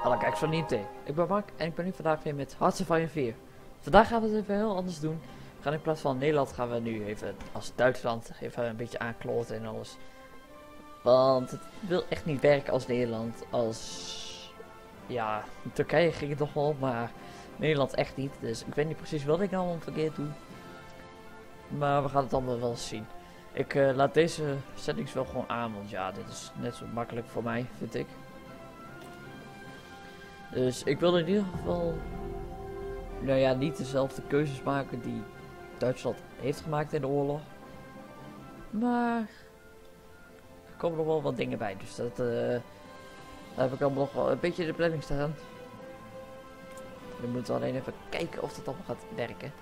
Hallo kijkers van IMT. Ik ben Mark en ik ben nu vandaag weer met Hearts of Iron 4. Vandaag gaan we het even heel anders doen. Gaan in plaats van Nederland gaan we nu even als Duitsland even een beetje aankloten en alles. Want het wil echt niet werken als Nederland. Als... Ja, Turkije ging het nog wel, maar Nederland echt niet. Dus ik weet niet precies wat ik nou verkeerd doe. Maar we gaan het allemaal wel zien. Ik eh, laat deze settings wel gewoon aan, want ja, dit is net zo makkelijk voor mij, vind ik. Dus ik wil in ieder geval, nou ja, niet dezelfde keuzes maken die Duitsland heeft gemaakt in de oorlog. Maar er komen nog wel wat dingen bij, dus dat uh, daar heb ik allemaal nog wel een beetje de planning staan. We moeten alleen even kijken of dat allemaal gaat werken.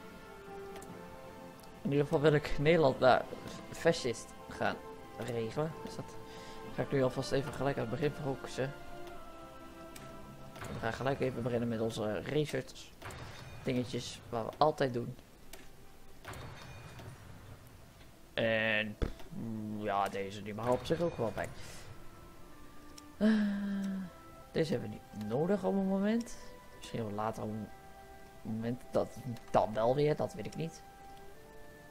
In ieder geval wil ik Nederland naar fascist gaan regelen. Dus dat ga ik nu alvast even gelijk aan het begin focussen. We gaan gelijk even beginnen met onze research dingetjes waar we altijd doen. En ja, deze die mag op zich ook wel bij. Uh, deze hebben we niet nodig op het moment. Misschien wel later op een moment dat dan wel weer, dat weet ik niet.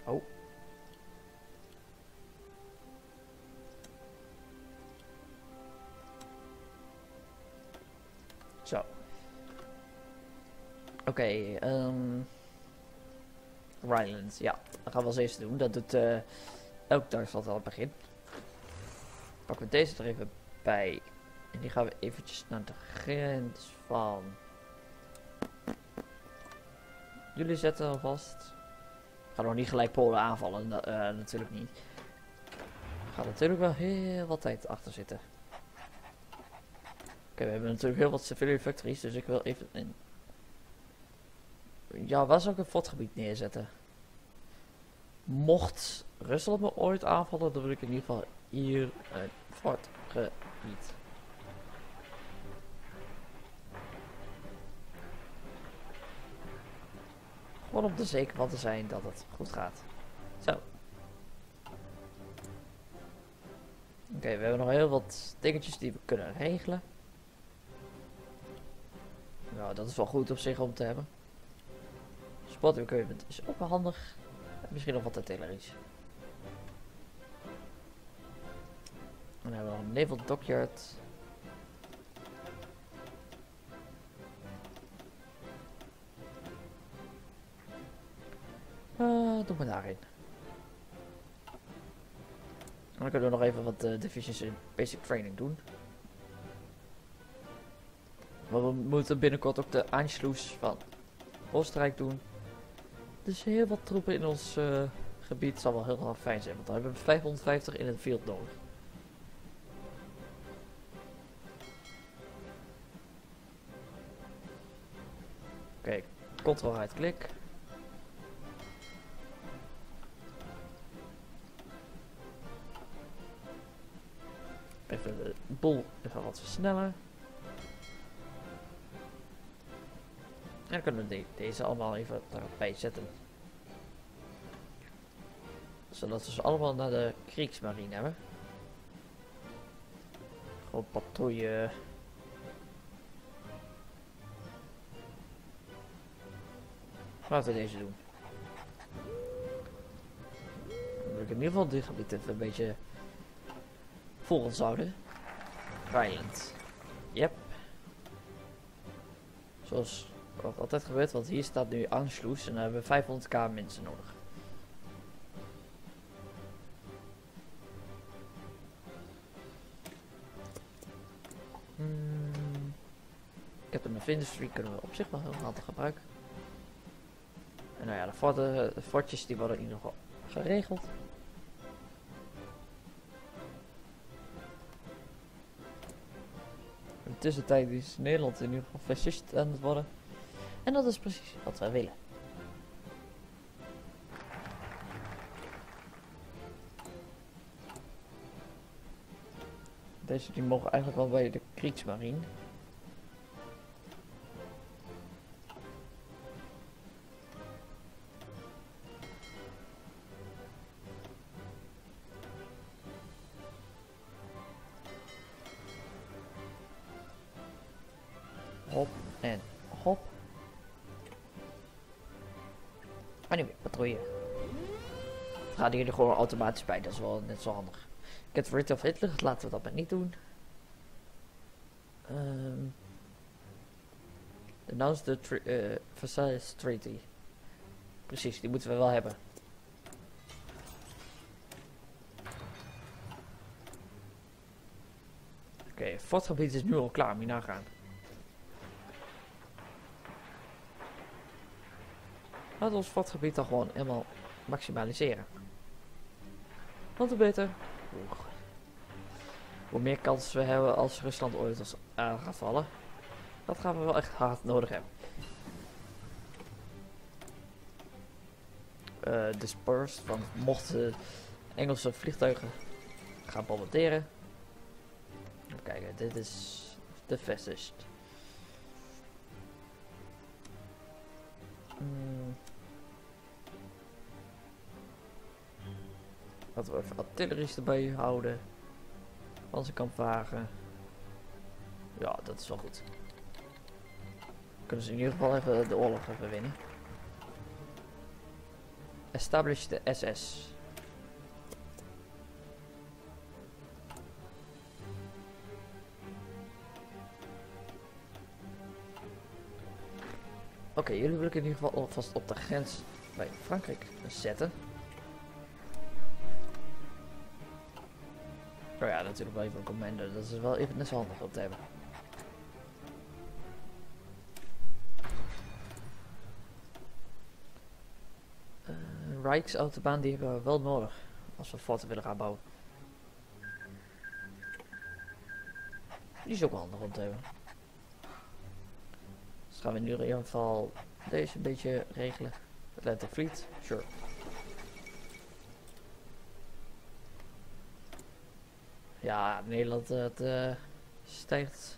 Oh. Zo. Oké, okay, um, Rylands, ja. Dat gaan we als eerste doen. Dat doet uh, elk Duitsland al het begin. Pakken we deze er even bij. En die gaan we eventjes naar de grens van... Jullie zetten alvast. Ik ga nog niet gelijk Polen aanvallen, uh, natuurlijk niet. Er gaat natuurlijk wel heel wat tijd achter zitten. Oké, we hebben natuurlijk heel wat civilian factories, dus ik wil even een... Ja, waar zou ik een fortgebied neerzetten? Mocht Rusland me ooit aanvallen, dan wil ik in ieder geval hier een fortgebied. Gewoon om er zeker van te zijn dat het goed gaat. Zo. Oké, we hebben nog heel wat dingetjes die we kunnen regelen. Nou, dat is wel goed op zich om te hebben. Spot equipment is ook wel handig. En misschien nog wat artilleries. Dan hebben we een naval dockyard. Uh, doe maar daarin. dan kunnen we nog even wat uh, divisions in basic training doen. Maar we moeten binnenkort ook de Anschluss van Oostenrijk doen. Dus heel wat troepen in ons uh, gebied zal wel heel erg fijn zijn. Want dan hebben we 550 in het field nodig. Oké, control right klik. Even de boel even wat versnellen. Dan kunnen we deze allemaal even erbij zetten. Zodat we ze allemaal naar de Kriegsmarine hebben. Gewoon patrouille. Laten we deze doen. Dan wil ik in ieder geval dit gebied even een beetje volgens houden. Ryland. Yep. Zoals wat altijd gebeurt, want hier staat nu Anschluss en dan hebben we 500k mensen nodig. Hmm. Ik heb een industry kunnen we op zich wel heel handig gebruiken. En nou ja, de, fort, fortjes die worden in ieder geval geregeld. In de tussentijd is Nederland in ieder geval fascist aan het worden. En dat is precies wat wij willen. Deze die mogen eigenlijk wel bij de Kriegsmarine. Automatisch bij, dat is wel net zo handig. Get rid of Hitler, laten we dat maar niet doen. Um, announce the uh, Versailles Treaty. Precies, die moeten we wel hebben. Oké, okay, is nu al klaar, moet je nagaan. Laten ons fortgebied dan gewoon helemaal maximaliseren. Want hoe beter, hoe, hoe meer kans we hebben als Rusland ooit als aan gaat vallen. Dat gaan we wel echt hard nodig hebben. Uh, dispersed, want mochten Engelse vliegtuigen gaan bombarderen. Even kijken, dit is de. Hmm. Laten we even artilleries erbij houden. Vragen. Ja, dat is wel goed. Kunnen ze in ieder geval even de oorlog even winnen. Establish de SS. Oké, jullie wil ik in ieder geval alvast op de grens bij Frankrijk zetten. Natuurlijk wel even een commander. Dat is wel even net handig om te hebben. Uh, Rijksautobaan die hebben we wel nodig. Als we forten willen gaan bouwen. Die is ook wel handig om te hebben. Dus gaan we nu in ieder geval deze een beetje regelen. Atlantic Fleet, sure. Ja, Nederland het, uh, stijgt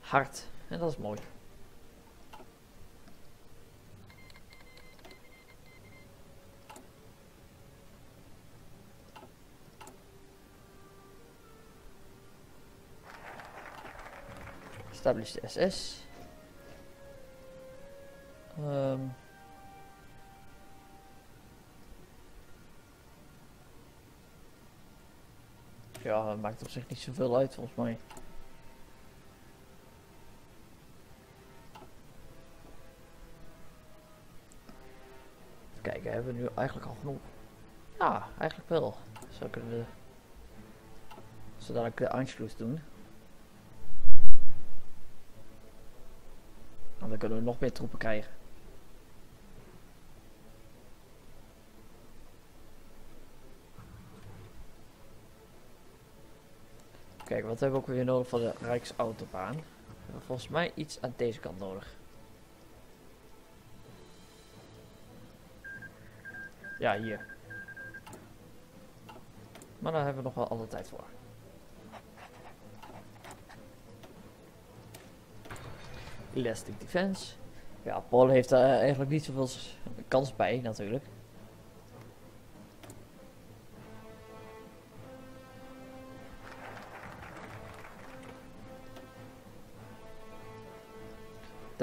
hard. En dat is mooi. Establish de SS. Um, Ja, dat maakt op zich niet zoveel uit volgens mij. Kijken, hebben we nu eigenlijk al genoeg? Ja, eigenlijk wel. Zo kunnen we zodat ik de Anschluss doen. En dan kunnen we nog meer troepen krijgen. Wat hebben we ook weer nodig voor de Rijksautobaan? We hebben volgens mij iets aan deze kant nodig. Ja, hier. Maar daar hebben we nog wel alle tijd voor. Elastic Defense. Ja, Paul heeft daar eigenlijk niet zoveel kans bij natuurlijk.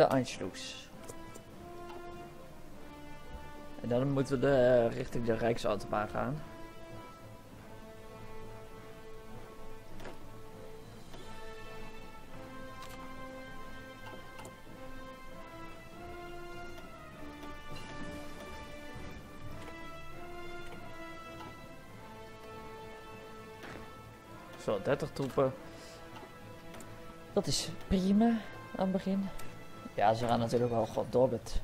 Anschluss. En dan moeten we de, uh, richting de Rijksautobaan gaan. Zo, 30 troepen. Dat is prima aan het begin. Ja, ze gaan natuurlijk wel gewoon door met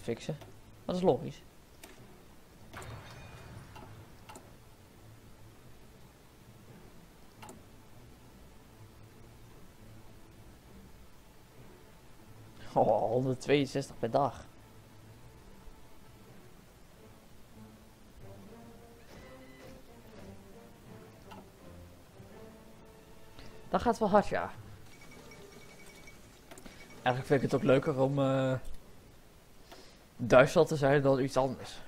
fixen. Dat is logisch. Oh, 162 per dag. Dat gaat wel hard, ja. Eigenlijk vind ik het ook leuker om uh, Duitsland te zijn dan iets anders.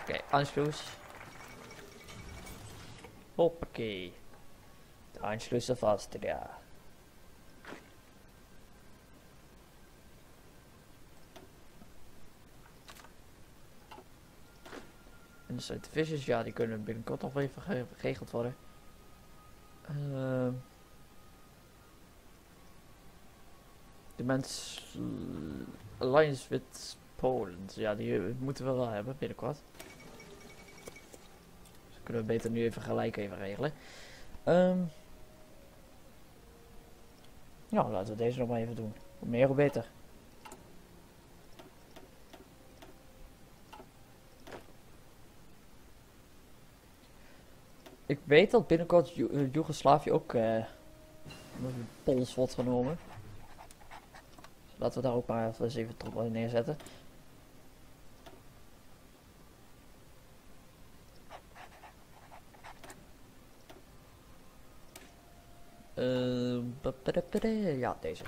Oké, okay, Anschluss. Hoppakee. De Anschluss of Austria. En de visjes ja, die kunnen binnenkort nog even geregeld worden. Ehm... de mens Alliance with Poland, ja, die eh, moeten we wel hebben binnenkort. Dus kunnen we beter nu even gelijk even regelen. Ehm ja, laten we deze nog maar even doen. Hoe meer hoe beter. Ik weet dat binnenkort Ju- eh, Joegoslavië ook eh de pols wordt genomen. Laten we daar ook maar eens even troep neerzetten. Da- ja, deze.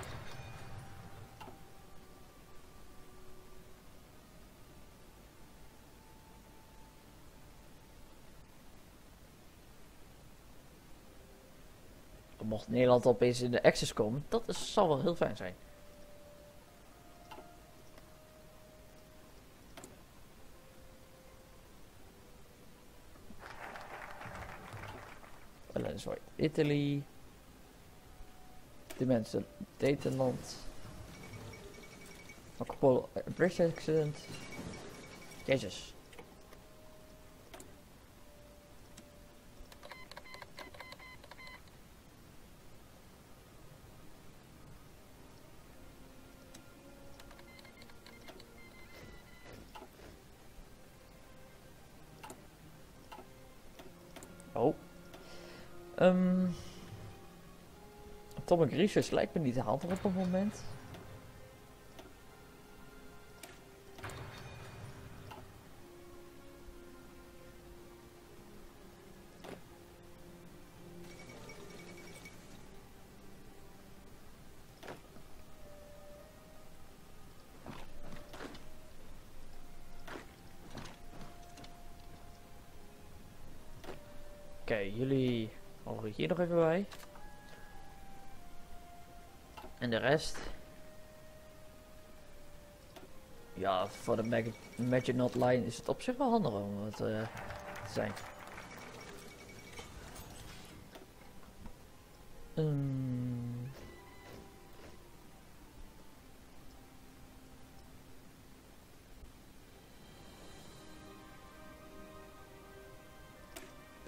Mocht Nederland opeens in de Access komen, dat is, zal wel heel fijn zijn. Sorry, Italy. De mensen, Nederland. Marco Polo, British accident. Jezus. Oh. Um, Atomic Research lijkt me niet handig op het moment. Oké, jullie mogen hier nog even bij. En de rest. Ja, voor de Mag Maginot Line is het op zich wel handig om het eh, te zijn. Um,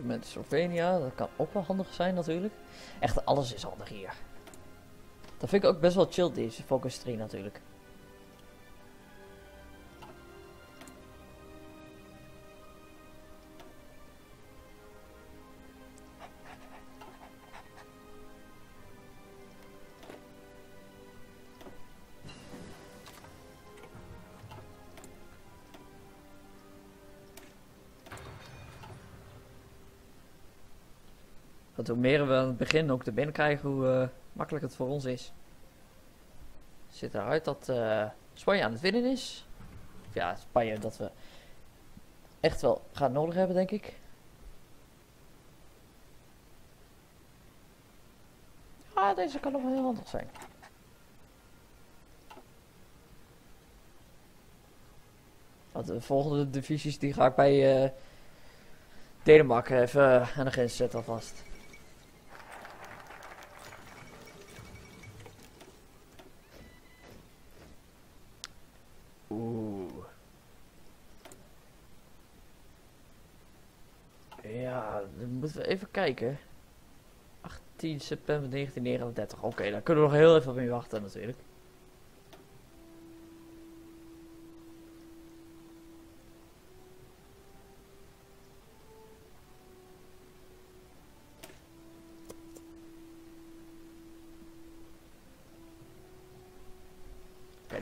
met Slovenia, dat kan ook wel handig zijn natuurlijk. Echt, alles is handig hier. Dat vind ik ook best wel chill, deze Focus 3 natuurlijk. Want hoe meer we aan het begin ook er binnen krijgen, hoe eh, makkelijk het voor ons is. Ziet eruit dat eh, Spanje aan het winnen is. Ja, Spanje dat we echt wel gaan nodig hebben, denk ik. Ah, deze kan nog wel heel handig zijn. Want de volgende divisies die ga ik bij eh, Denemarken even aan de grens zetten alvast. Even kijken. 18 september 1939. Oké, daar kunnen we nog heel even mee wachten natuurlijk.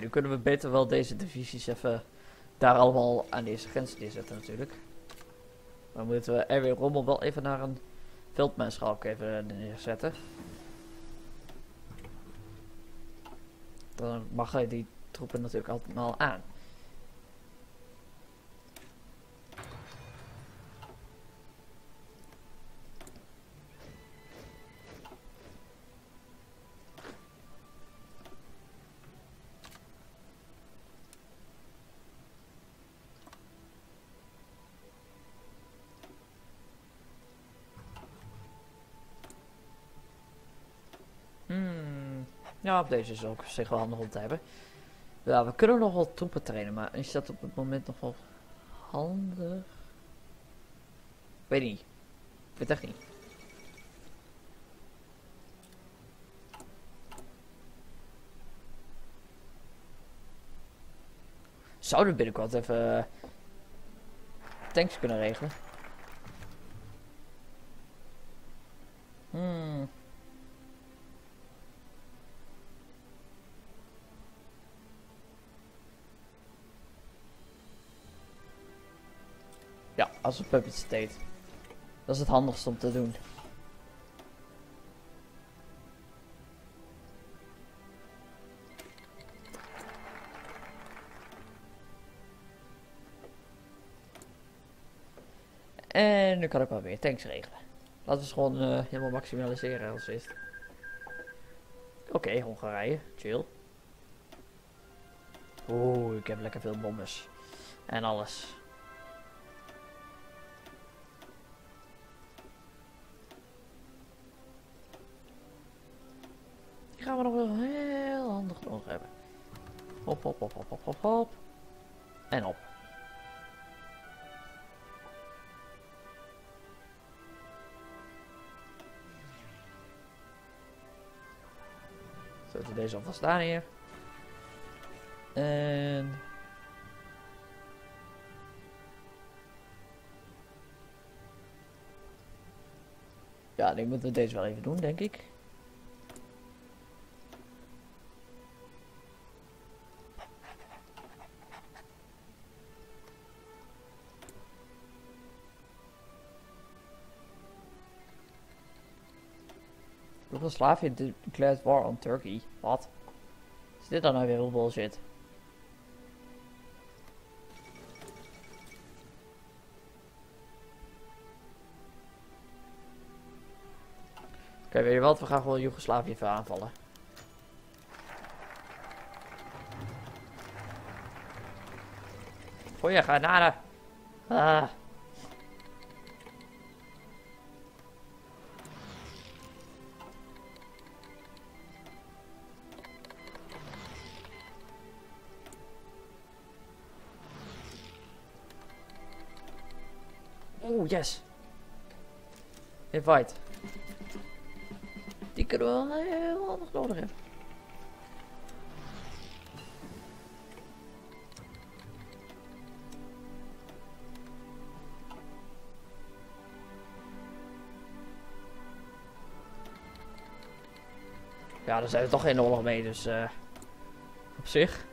Nu kunnen we beter wel deze divisies even daar allemaal aan deze grens neerzetten natuurlijk. Dan moeten we Erwin Rommel wel even naar een veldmaarschalk even neerzetten. Dan mag hij die troepen natuurlijk allemaal aan. Ja, op deze is ook zich wel handig om te hebben. Ja, we kunnen nog wel troepen trainen, maar is dat op het moment nog wel handig? Weet niet. Weet echt niet. Zouden we binnenkort even eh, tanks kunnen regelen? Hmm. Als een puppet state. Dat is het handigste om te doen. En nu kan ik wel weer tanks regelen. Laten we ze gewoon eh, helemaal maximaliseren als is. Oké, Hongarije. Chill. Oeh, ik heb lekker veel bombers. En alles. Hop, hop, hop, hop, hop, hop, hop. En op. Zetten deze alvast daar neer. En... Ja, ik moet deze wel even doen, denk ik. Yugoslavia declared war on Turkey. Wat? Is dit dan nou weer bullshit? Oké, weet je wat? We gaan gewoon Joegoslavië even aanvallen. Goeie granade. Ah. Oeh, yes. Invite. Die kunnen we wel heel handig nodig hebben. Ja, daar zijn we toch geen oorlog mee, dus uh, op zich.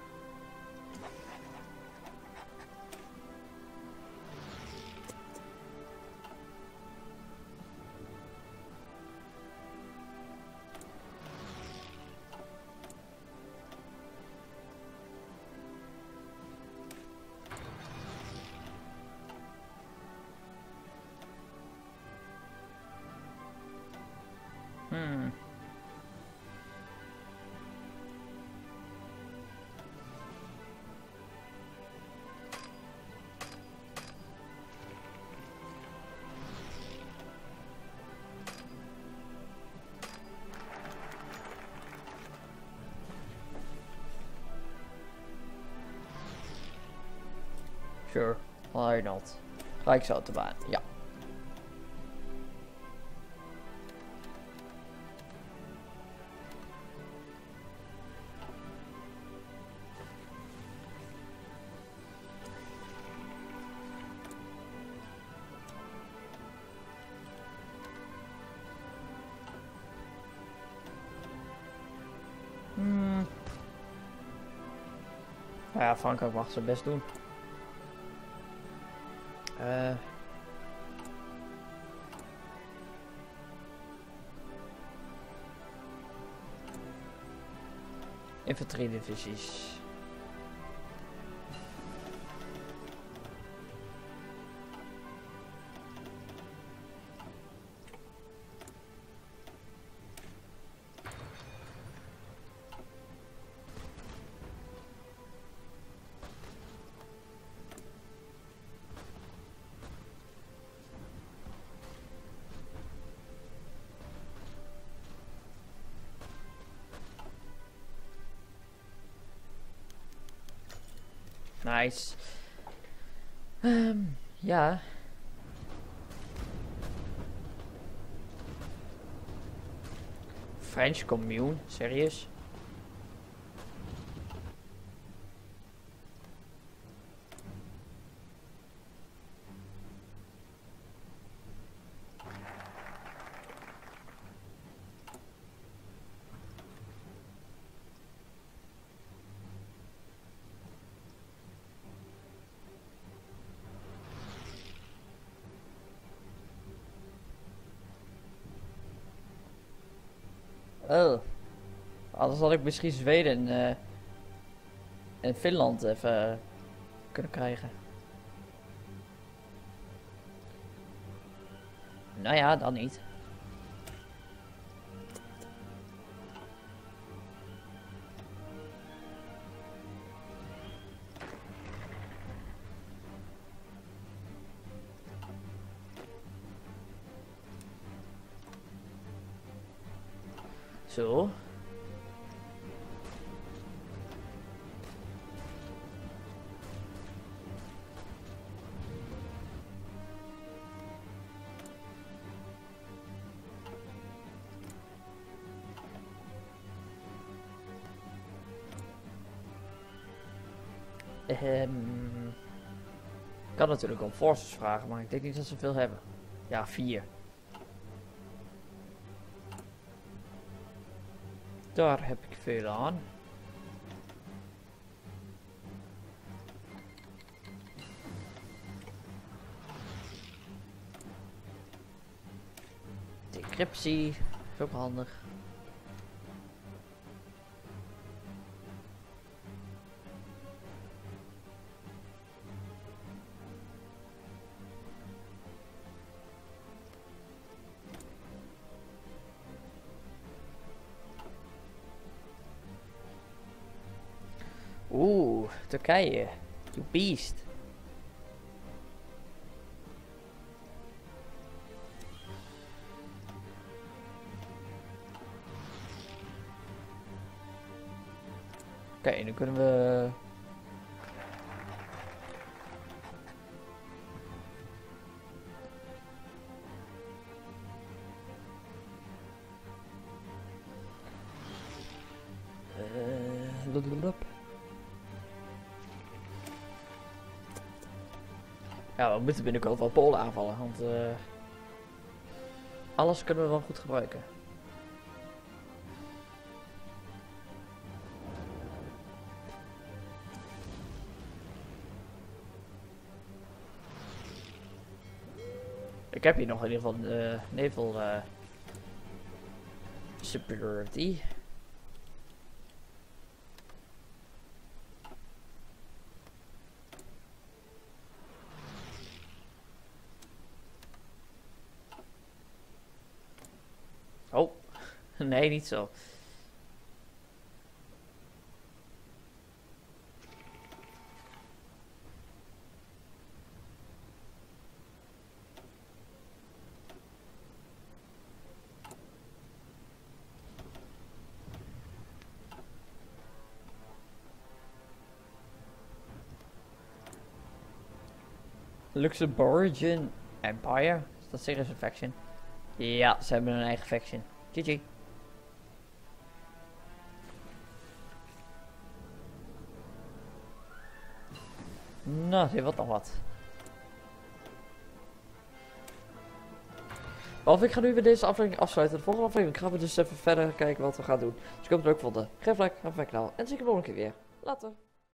Sure, why not? Gelijk zo te baan, ja. Hmm. Ja, Frankrijk mag zijn best doen. Uh. Infanteriedivisies. Nice. Ehm, ja. French commune, serieus? Oh. Anders had ik misschien Zweden en, eh, Finland even eh, kunnen krijgen. Nou ja, dan niet. Zo. Ehm, kan natuurlijk om forces vragen, maar ik denk niet dat ze veel hebben. Ja, vier. Daar heb ik veel aan. Decryptie, is ook handig. Turkije. You beast. Oké, nu kunnen we... Eh, Ja, we moeten binnenkort wel Polen aanvallen, want eh, alles kunnen we wel goed gebruiken. Ik heb hier nog in ieder geval de nevel eh, superiority. Oh, nee, niet zo. Luxembourgian Empire? Is dat serieus een faction? Ja, ze hebben een eigen faction. GG. Nou, dit wordt nog wat. Of ik ga nu weer deze aflevering afsluiten. De volgende aflevering gaan we dus even verder kijken wat we gaan doen. Dus ik hoop het leuk vonden. Geef like, naar mijn kanaal. En zie ik je volgende keer weer. Later.